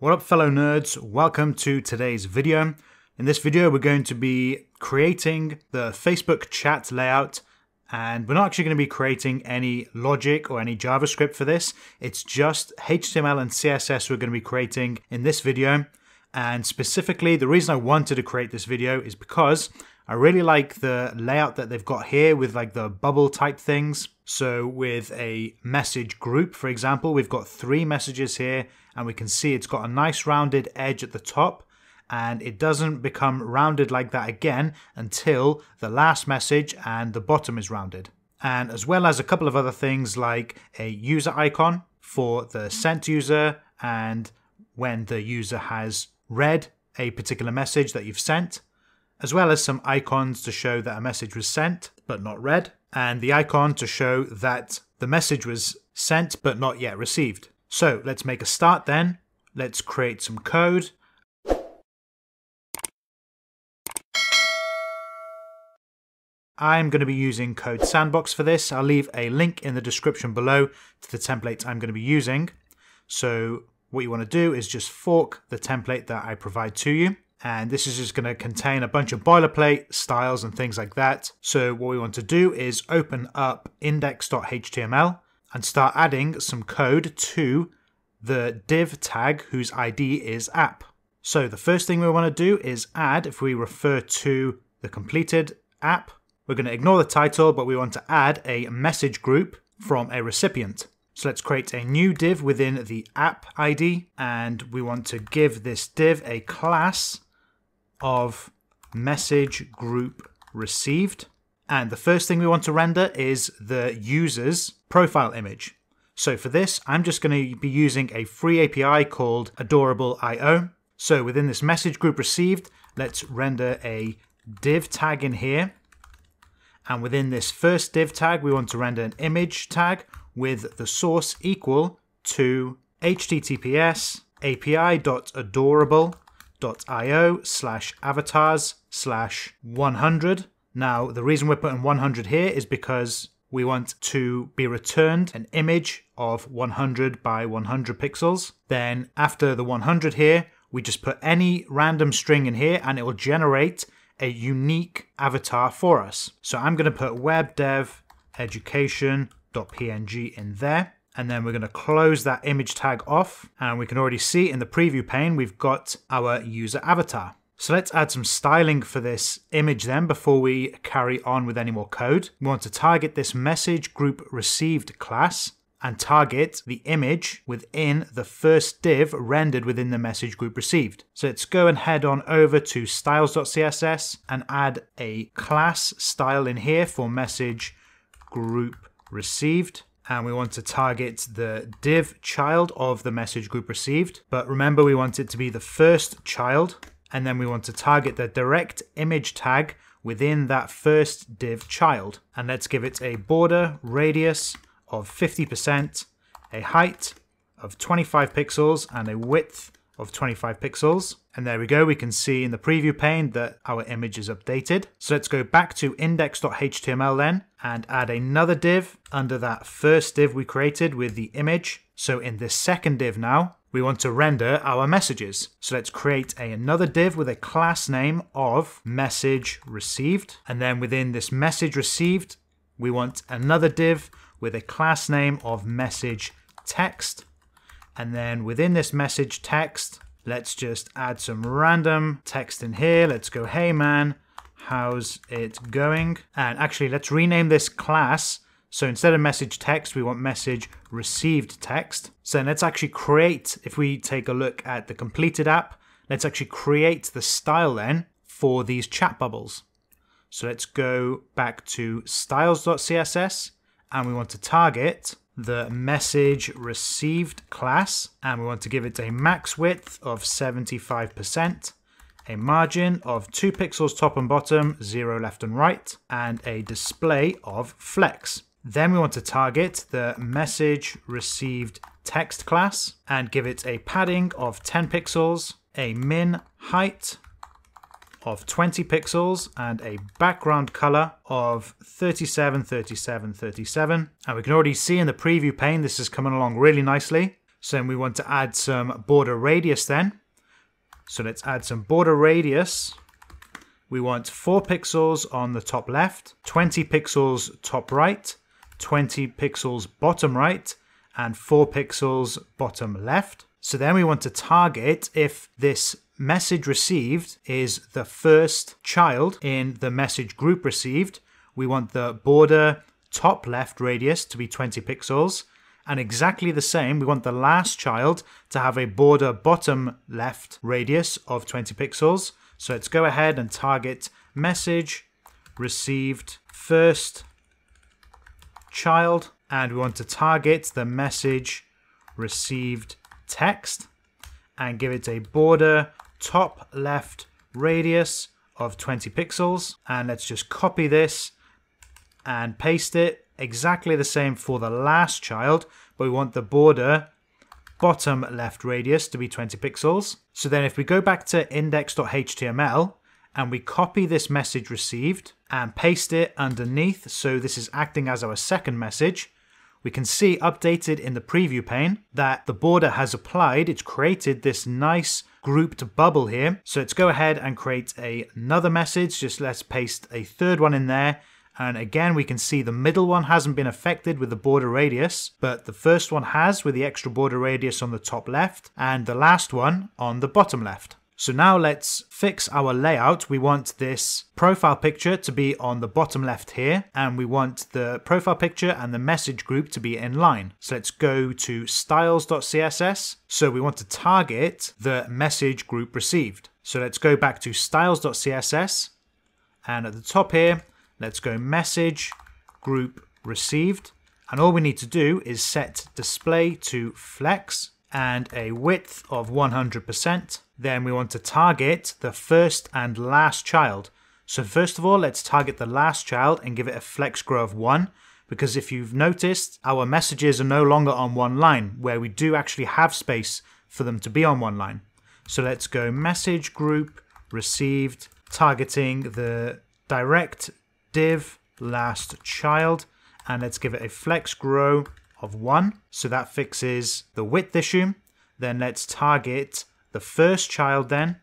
What up fellow nerds, welcome to today's video. In this video we're going to be creating the Facebook chat layout and we're not actually going to be creating any logic or any JavaScript for this. It's just HTML and CSS we're going to be creating in this video. And specifically the reason I wanted to create this video is because I really like the layout that they've got here with like the bubble type things. So with a message group, for example, we've got three messages here and we can see it's got a nice rounded edge at the top and it doesn't become rounded like that again until the last message and the bottom is rounded. And as well as a couple of other things like a user icon for the sent user and when the user has read a particular message that you've sent as well as some icons to show that a message was sent but not read, and the icon to show that the message was sent but not yet received. So let's make a start then. Let's create some code. I'm going to be using Code Sandbox for this. I'll leave a link in the description below to the template I'm going to be using. So what you want to do is just fork the template that I provide to you and this is just going to contain a bunch of boilerplate styles and things like that. So what we want to do is open up index.html and start adding some code to the div tag whose ID is app. So the first thing we want to do is add, if we refer to the completed app, we're going to ignore the title, but we want to add a message group from a recipient. So let's create a new div within the app ID, and we want to give this div a class of message group received. And the first thing we want to render is the user's profile image. So for this, I'm just going to be using a free API called Adorable.io. So within this message group received, let's render a div tag in here. And within this first div tag, we want to render an image tag with the source equal to https api.adorable io slash avatars slash 100. Now, the reason we're putting 100 here is because we want to be returned an image of 100 by 100 pixels. Then after the 100 here, we just put any random string in here and it will generate a unique avatar for us. So I'm going to put webdev education.png in there and then we're going to close that image tag off and we can already see in the preview pane we've got our user avatar. So let's add some styling for this image then before we carry on with any more code. We want to target this message group received class and target the image within the first div rendered within the message group received. So let's go and head on over to styles.css and add a class style in here for message group received and we want to target the div child of the message group received. But remember, we want it to be the first child, and then we want to target the direct image tag within that first div child. And let's give it a border radius of 50%, a height of 25 pixels, and a width of 25 pixels. And there we go, we can see in the preview pane that our image is updated. So let's go back to index.html then and add another div under that first div we created with the image. So in this second div now, we want to render our messages. So let's create a, another div with a class name of message received. And then within this message received, we want another div with a class name of message text. And then within this message text, let's just add some random text in here. Let's go, hey man, how's it going? And actually, let's rename this class. So instead of message text, we want message received text. So let's actually create, if we take a look at the completed app, let's actually create the style then for these chat bubbles. So let's go back to styles.css and we want to target the message received class and we want to give it a max width of 75%, a margin of 2 pixels top and bottom, 0 left and right, and a display of flex. Then we want to target the message received text class and give it a padding of 10 pixels, a min height of 20 pixels and a background color of 37, 37, 37. And we can already see in the preview pane this is coming along really nicely. So we want to add some border radius then. So let's add some border radius. We want 4 pixels on the top left, 20 pixels top right, 20 pixels bottom right, and 4 pixels bottom left. So then we want to target if this message received is the first child in the message group received. We want the border top left radius to be 20 pixels. And exactly the same, we want the last child to have a border bottom left radius of 20 pixels. So let's go ahead and target message received first child. And we want to target the message received text and give it a border top left radius of 20 pixels. And let's just copy this and paste it exactly the same for the last child, but we want the border bottom left radius to be 20 pixels. So then if we go back to index.html and we copy this message received and paste it underneath, so this is acting as our second message, we can see updated in the preview pane that the border has applied. It's created this nice grouped bubble here. So let's go ahead and create a, another message. Just let's paste a third one in there and again, we can see the middle one hasn't been affected with the border radius, but the first one has with the extra border radius on the top left, and the last one on the bottom left. So now let's fix our layout. We want this profile picture to be on the bottom left here, and we want the profile picture and the message group to be in line. So let's go to styles.css. So we want to target the message group received. So let's go back to styles.css, and at the top here, Let's go message group received. And all we need to do is set display to flex and a width of 100%. Then we want to target the first and last child. So first of all, let's target the last child and give it a flex grow of 1 because if you've noticed, our messages are no longer on one line where we do actually have space for them to be on one line. So let's go message group received targeting the direct div last child and let's give it a flex grow of 1 so that fixes the width issue then let's target the first child then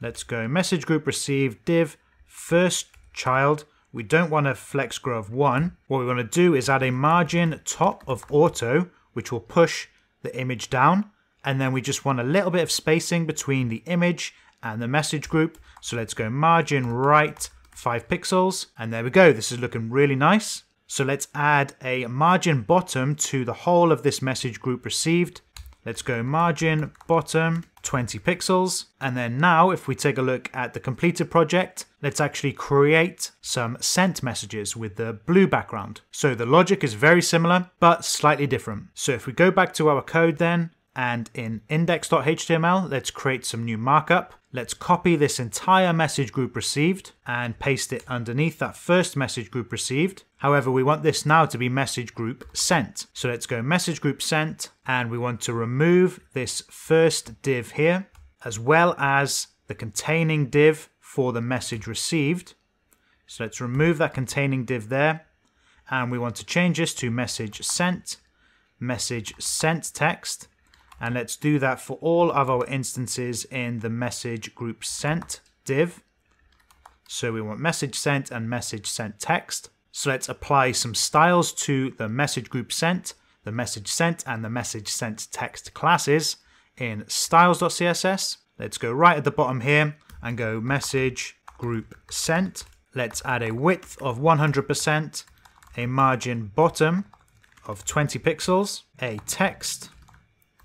let's go message group receive div first child we don't want a flex grow of 1 what we want to do is add a margin top of auto which will push the image down and then we just want a little bit of spacing between the image and the message group so let's go margin right 5 pixels. And there we go. This is looking really nice. So let's add a margin bottom to the whole of this message group received. Let's go margin bottom 20 pixels. And then now if we take a look at the completed project, let's actually create some sent messages with the blue background. So the logic is very similar, but slightly different. So if we go back to our code then, and in index.html, let's create some new markup. Let's copy this entire message group received and paste it underneath that first message group received. However, we want this now to be message group sent. So let's go message group sent and we want to remove this first div here as well as the containing div for the message received. So let's remove that containing div there and we want to change this to message sent, message sent text and let's do that for all of our instances in the message group sent div. So we want message sent and message sent text. So let's apply some styles to the message group sent, the message sent, and the message sent text classes in styles.css. Let's go right at the bottom here and go message group sent. Let's add a width of 100%, a margin bottom of 20 pixels, a text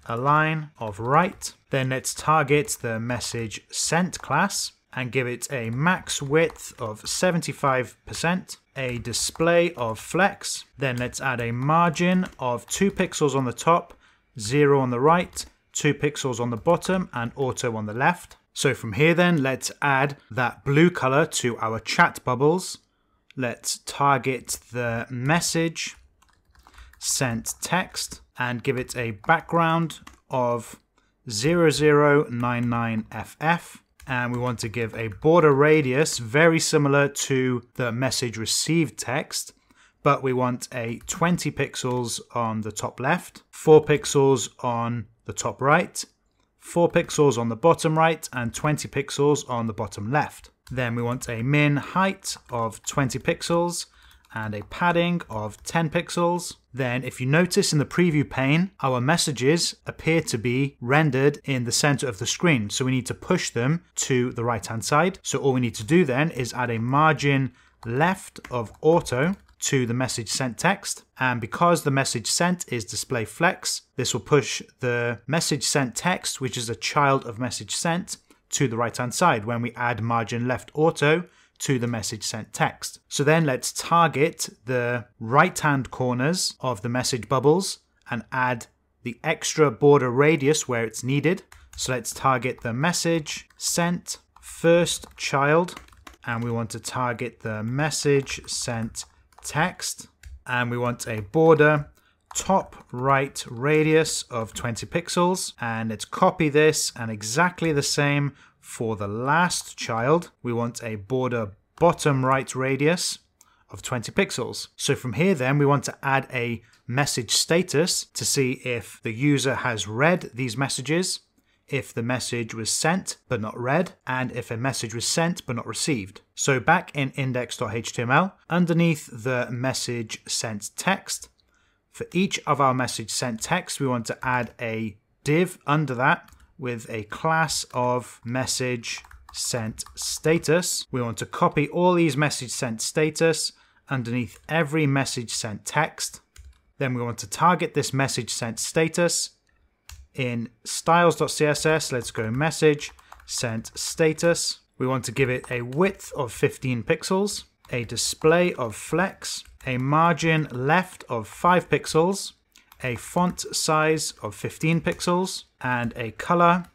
align of right. Then let's target the message sent class and give it a max width of 75%, a display of flex. Then let's add a margin of 2 pixels on the top, 0 on the right, 2 pixels on the bottom, and auto on the left. So from here then, let's add that blue color to our chat bubbles. Let's target the message sent text and give it a background of 0099FF. And we want to give a border radius very similar to the message received text, but we want a 20 pixels on the top left, 4 pixels on the top right, 4 pixels on the bottom right, and 20 pixels on the bottom left. Then we want a min height of 20 pixels and a padding of 10 pixels. Then if you notice in the preview pane, our messages appear to be rendered in the center of the screen. So we need to push them to the right hand side. So all we need to do then is add a margin left of auto to the message sent text. And because the message sent is display flex, this will push the message sent text, which is a child of message sent, to the right hand side when we add margin left auto to the message sent text. So then let's target the right hand corners of the message bubbles and add the extra border radius where it's needed. So let's target the message sent first child and we want to target the message sent text and we want a border top right radius of 20 pixels and let's copy this and exactly the same for the last child we want a border bottom right radius of 20 pixels. So from here then we want to add a message status to see if the user has read these messages if the message was sent but not read, and if a message was sent but not received. So back in index.html, underneath the message sent text, for each of our message sent text, we want to add a div under that with a class of message sent status. We want to copy all these message sent status underneath every message sent text. Then we want to target this message sent status in styles.css, let's go message sent status. We want to give it a width of 15 pixels, a display of flex, a margin left of 5 pixels, a font size of 15 pixels, and a color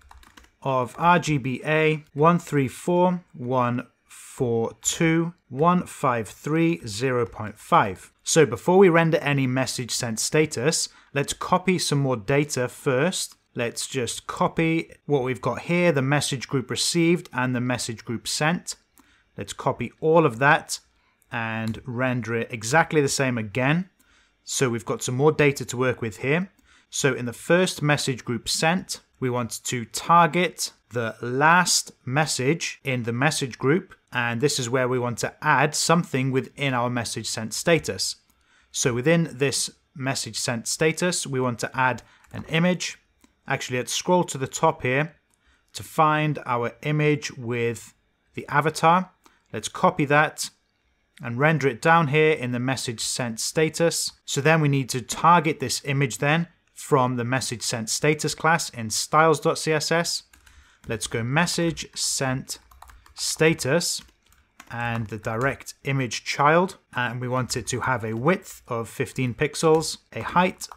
of RGBA 134.142.153.0.5. So before we render any message sent status, let's copy some more data first. Let's just copy what we've got here, the message group received and the message group sent. Let's copy all of that and render it exactly the same again. So we've got some more data to work with here. So in the first message group sent, we want to target the last message in the message group and this is where we want to add something within our message sent status. So within this message sent status, we want to add an image. Actually, let's scroll to the top here to find our image with the avatar. Let's copy that and render it down here in the message sent status. So then we need to target this image then from the message sent status class in styles.css. Let's go message sent status and the direct image child and we want it to have a width of 15 pixels, a height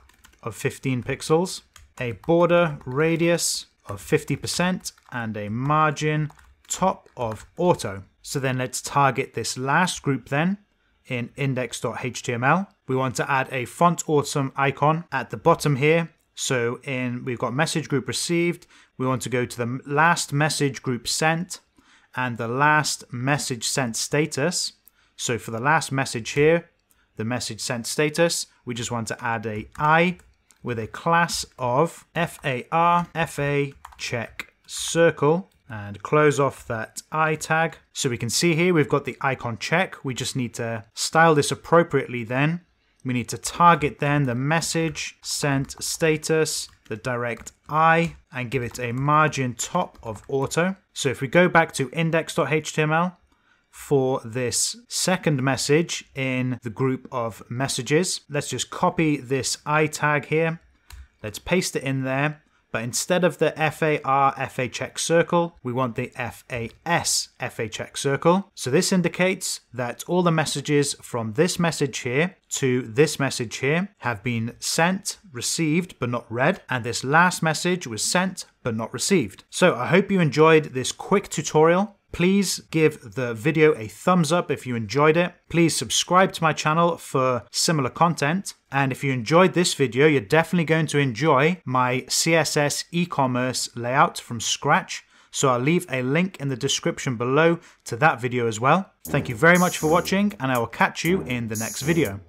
of 15 pixels, a border radius of 50% and a margin top of auto. So then let's target this last group then in index.html. We want to add a font awesome icon at the bottom here. So in we've got message group received. We want to go to the last message group sent and the last message sent status. So for the last message here, the message sent status, we just want to add a i with a class of far fa check circle and close off that i tag. So we can see here we've got the icon check. We just need to style this appropriately then. We need to target then the message sent status the direct I and give it a margin top of auto. So if we go back to index.html for this second message in the group of messages, let's just copy this I tag here. Let's paste it in there but instead of the FAR FA check circle, we want the FAS FA check circle. So this indicates that all the messages from this message here to this message here have been sent, received, but not read. And this last message was sent, but not received. So I hope you enjoyed this quick tutorial. Please give the video a thumbs up if you enjoyed it. Please subscribe to my channel for similar content. And if you enjoyed this video, you're definitely going to enjoy my CSS e-commerce layout from scratch. So I'll leave a link in the description below to that video as well. Thank you very much for watching and I will catch you in the next video.